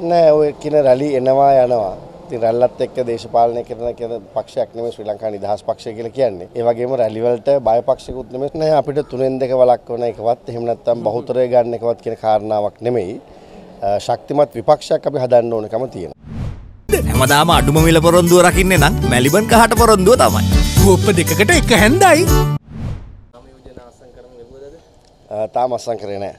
නෑ ඔය කියන රැලි එනවා යනවා ඉතින් රැල්ලත් එක්ක දේශපාලනය කරන කියන පක්ෂයක් නෙමෙයි ශ්‍රී ලංකා නිදහස් පක්ෂය කියලා කියන්නේ. ඒ වගේම රැලි වලට බය පක්ෂිකුත් නෙමෙයි. නෑ අපිට තුනෙන් දෙක වළක්වන එකවත් එහෙම නැත්නම් බහුතරය ගන්න එකවත් කියන කාරණාවක් නෙමෙයි. ශක්තිමත් විපක්ෂයක් අපි හදන්න ඕනකම තියෙනවා. හැමදාම අඩුම මිල පොරොන්දුව රකින්නේ නම් මැලිබන් කහට පොරොන්දුව තමයි. ගුවප්ප දෙකට එක හැන්දයි තාම අස්සම් කරේ නෑ.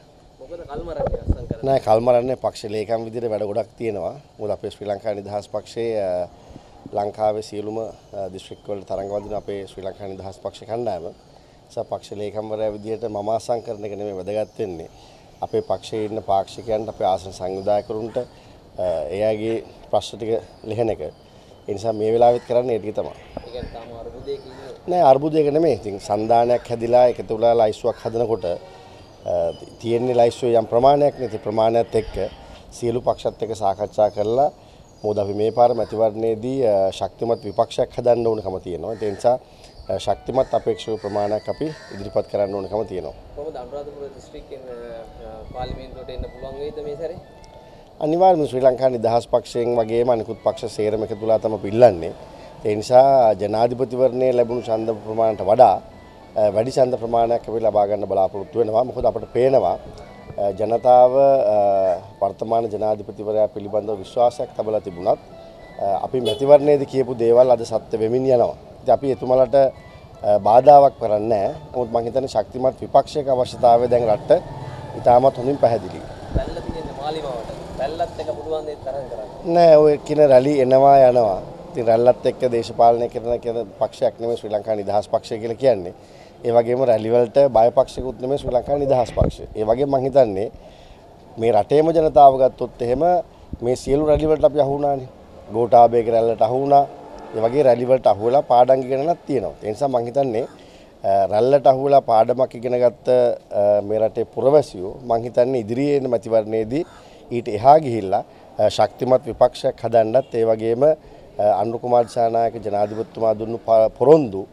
නෑ කල්මරන්නේ පක්ෂ ලේකම් විදිහට වැඩ ගොඩක් තියෙනවා. මොකද අපේ ශ්‍රී ලංකා නිදහස් පක්ෂයේ ලංකාවේ සියලුම දිස්ත්‍රික් වලට තරඟ වදින අපේ ශ්‍රී ලංකා නිදහස් පක්ෂ කණ්ඩායම. නිසා පක්ෂ ලේකම්වරයා විදිහට මම අස්සම් කරන එක නෙමෙයි වැදගත් වෙන්නේ. අපේ පක්ෂයේ ඉන්න පාක්ෂිකයන්ට අපේ ආසන සංවිධායකරුන්ට එයාගේ ප්‍රශ්න ටික ලිහන එක. ඒ නිසා මේ වෙලාවෙත් කරන්නේ ඒ ටික තමයි. නෑ අර්බුදයක නෙමෙයි. ඉතින් සන්දානයක් හැදිලා එකතු වෙලා ලයිස්තුවක් හදනකොට තියෙන්නේ ලයිස්තුවේ යම් ප්‍රමාණයක් නැති ප්‍රමාණයත් එක්ක සියලු පක්ෂත් එක්ක සාකච්ඡා කරලා මොකද අපි මේ පාර මැතිවරණයේදී ශක්තිමත් විපක්ෂයක් හදන්න ඕනකම තියෙනවා. ඒ නිසා ශක්තිමත් අපේක්ෂක ප්‍රමාණයක් අපි ඉදිරිපත් කරන්න ඕනකම තියෙනවා. කොහොමද අනුරාධපුර දිස්ත්‍රික්කෙන් පාර්ලිමේන්තුවට එන්න පුළුවන් වෙයිද මේ සැරේ? අනිවාර්යයෙන්ම ශ්‍රී ලංකා නිදහස් පක්ෂයෙන් වගේම අනිකුත් පක්ෂ සේරම එකතු වෙලා තමයි පිල්ලන්නේ. ඒ නිසා ජනාධිපතිවරණයේ ලැබුණු ඡන්ද ප්‍රමාණයට වඩා වැඩි ඡන්ද ප්‍රමාණයක් අපි ලබා ගන්න බලාපොරොත්තු වෙනවා. මොකද අපිට පේනවා ජනතාව වර්තමාන ජනාධිපතිවරයා පිළිබඳව විශ්වාසයක් තබලා තිබුණත් අපි මැතිවරණයේදී කියපු දේවල් අද සත්‍ය වෙමින් යනවා. ඉතින් අපි එතුමලට බාධාවක් කරන්නේ නැහැ. නමුත් මම හිතන්නේ ශක්තිමත් විපක්ෂයක අවශ්‍යතාවය දැන් රටට ඉතාමත් හොඳින් පැහැදිලියි. පැල්ල තියෙන්නේ මාලිමාවට. පැල්ලත් එක පුළුවන් දේ තරම් කරන්න. නෑ ඔය කියන රැලි එනවා යනවා. ඉතින් රැල්ලත් එක්ක දේශපාලනය කරන කියන පක්ෂයක් නෙමෙයි ශ්‍රී ලංකා නිදහස් පක්ෂය කියලා කියන්නේ. ඒ වගේම රැලි වලට බය පක්ෂිකුත් නෙමෙයි ශ්‍රී ලංකා නිදහස් පක්ෂය. ඒ වගේම මම හිතන්නේ මේ රටේම ජනතාව ගත්තොත් එහෙම මේ සියලු රැලි වලට අපි අහු වුණානේ. ගෝඨාභයගේ රැල්ලට අහු වුණා. ඒ වගේ රැලි වලට අහු වෙලා පාඩම් ඉගෙනනක් තියෙනවා. ඒ නිසා මම හිතන්නේ රැල්ලට අහු වෙලා පාඩමක් ඉගෙන ගත්ත මේ රටේ පුරවැසියෝ මම හිතන්නේ ඉදිරියේ එන මැතිවරණයේදී ඊට එහා ගිහිල්ලා ශක්තිමත් විපක්ෂයක් හදන්නත් ඒ වගේම අනුර කුමාර දිසානායක ජනාධිපතිතුමා දුන්නු පොරොන්දු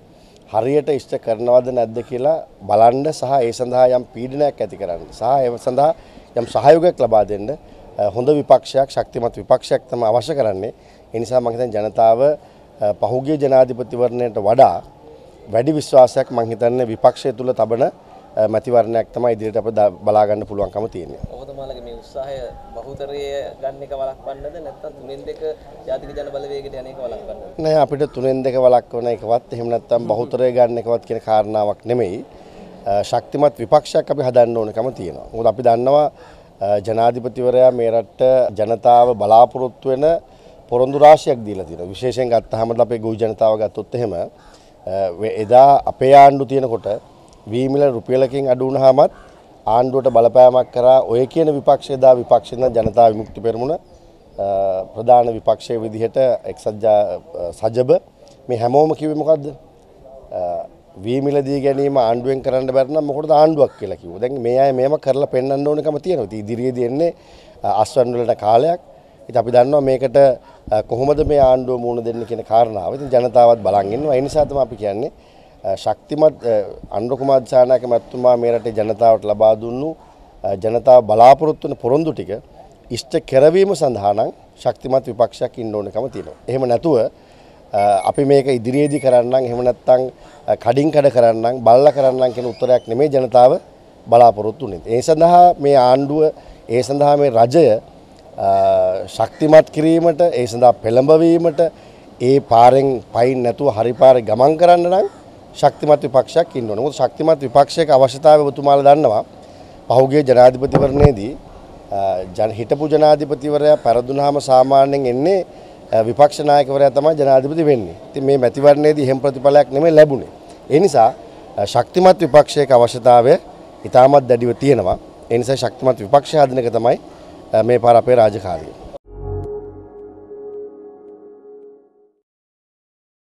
හරියට ඉෂ්ට කරනවද නැද්ද කියලා බලන්න සහ ඒ සඳහා යම් පීඩනයක් ඇති කරන්න සහ ඒ සඳහා යම් සහයෝගයක් ලබා දෙන්න හොඳ විපක්ෂයක් ශක්තිමත් විපක්ෂයක් තමයි අවශ්‍ය කරන්නේ. ඒ නිසා මම හිතන්නේ ජනතාව පහුගිය ජනාධිපතිවරණයට වඩා වැඩි විශ්වාසයක් මම හිතන්නේ විපක්ෂය තුල තබන මැතිවරණයක් තමයි ඉදිරියට අප බලා ගන්න පුළුවන්කම තියෙන්නේ. ඔබතුමාලගේ මේ උත්සාහය බහුතරය ගන්න එක වළක්වන්නද නැත්නම් තුනෙන් දෙක ජාතික ජන බලවේගයට යන එක වළක්වන්නද? නෑ අපිට තුනෙන් දෙක වළක්වන එකවත් එහෙම නැත්නම් බහුතරය ගන්න එකවත් කියන කාරණාවක් නෙමෙයි. ශක්තිමත් විපක්ෂයක් අපි හදන්න ඕනකම තියෙනවා. මොකද අපි දන්නවා ජනාධිපතිවරයා මේ රට ජනතාව බලාපොරොත්තු වෙන පොරොන්දු රාශියක් දීලා තියෙනවා. විශේෂයෙන් ගත්තාම අපේ ගොවි ජනතාව ගත්තොත් එහෙම එදා අපේ ආණ්ඩු තියෙනකොට වීමිල රුපියලකින් අඩු වුණාමත් ආණ්ඩුවට බලපෑමක් කරා ඔය කියන විපක්ෂය දා විපක්ෂෙන් ජනතා විමුක්ති පෙරමුණ ප්‍රධාන විපක්ෂයේ විදිහට එක්සත් සජබ මේ හැමෝම කිව්වේ මොකද්ද? වීමිල දී ගැනීම ආණ්ඩුවෙන් කරන්න බැරි නම් මොකටද ආණ්ඩුවක් කියලා කිව්වා. දැන් මේ අය මේව කරලා පෙන්වන්න ඕනකම තියෙනවා. ඉතින් ඉදිරියේදී එන්නේ අස්වන් වලට කාලයක්. ඉතින් අපි දන්නවා මේකට කොහොමද මේ ආණ්ඩුව මුහුණ දෙන්නේ කියන කාරණාව. ඉතින් ජනතාවත් බලන් ඉන්නවා. ඒ නිසා තමයි අපි කියන්නේ ශක්තිමත් අනුර කුමාර දිසානායක මැතිතුමා මේ රටේ ජනතාවට ලබා දුන්නු ජනතාව බලාපොරොත්තු වෙන පොරොන්දු ටික ඉෂ්ට කරවීම සඳහා නම් ශක්තිමත් විපක්ෂයක් ඉන්න ඕනකම තියෙනවා. එහෙම නැතුව අපි මේක ඉදිරියේදී කරන්නම් එහෙම නැත්නම් කඩින් කඩ කරන්නම් බල්ලා කරන්නම් කියන උත්තරයක් නෙමෙයි ජනතාව බලාපොරොත්තු වෙන්නේ. ඒ සඳහා මේ ආණ්ඩුව ඒ සඳහා මේ රජය ශක්තිමත් කිරීමට ඒ සඳහා පෙළඹවීමට ඒ පාරෙන් පයින් නැතුව හරි පාරේ ගමන් කරන්න නම් ශක්තිමත් විපක්ෂයක් ඉන්න ඕනේ. මොකද ශක්තිමත් විපක්ෂයක අවශ්‍යතාවය ඔබතුමාලා දන්නවා. පහුගිය ජනාධිපතිවරණයේදී ජන හිටපු ජනාධිපතිවරයා පෙරදුනහම සාමාන්‍යයෙන් එන්නේ විපක්ෂ නායකවරයා තමයි ජනාධිපති වෙන්නේ. ඉතින් මේ මැතිවරණයේදී එහෙම ප්‍රතිඵලයක් නෙමෙයි ලැබුණේ. ඒ නිසා ශක්තිමත් විපක්ෂයක අවශ්‍යතාවය ඉතාමත් දැඩිව තියෙනවා. ඒ නිසා ශක්තිමත් විපක්ෂය හදන එක තමයි මේ පාර අපේ රාජකාරිය.